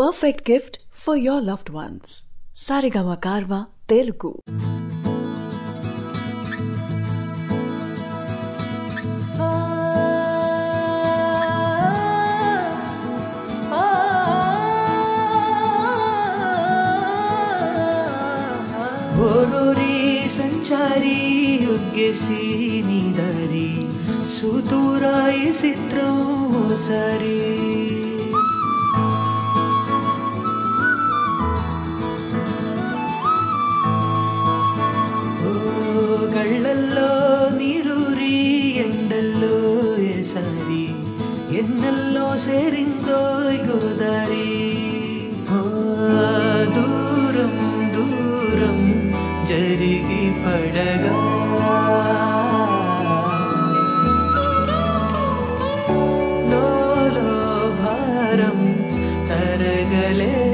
perfect gift for your loved ones. Saregama Carvaan Telugu. ಯುಗ್ಗಿಸಿ ನೀದಾರಿ ಸುದೂರಾಯಿ ಚಿತ್ರವು ಸರಿ ಕಳ್ಳಲ್ಲೋ ನೀರೂರಿ ಎಂಡಲ್ಲೋ ಸಾರಿ ಎನ್ನಲ್ಲೋ ಸೇರಿಂದೋ ಗೋದಾರಿ దూరం దూరం జరిగి పడగా భారం తరగలే